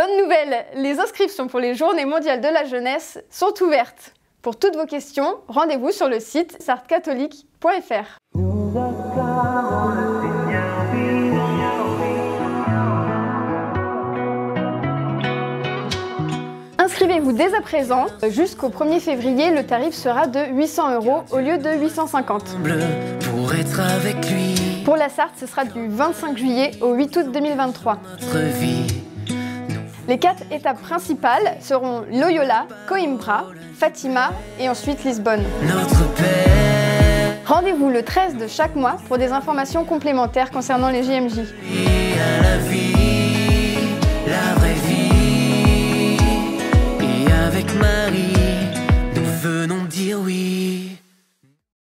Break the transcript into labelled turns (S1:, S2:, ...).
S1: Bonne nouvelle, les inscriptions pour les Journées mondiales de la jeunesse sont ouvertes. Pour toutes vos questions, rendez-vous sur le site sartcatholique.fr. Inscrivez-vous dès à présent. Jusqu'au 1er février, le tarif sera de 800 euros au lieu de 850.
S2: Pour être avec lui.
S1: Pour la Sarthe, ce sera du 25 juillet au 8 août 2023. Les quatre étapes principales seront Loyola, Coimbra, Fatima et ensuite Lisbonne. Rendez-vous le 13 de chaque mois pour des informations complémentaires concernant les JMJ.
S2: la vie, la vraie vie. Et avec Marie, nous venons dire oui.